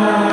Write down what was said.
Uh...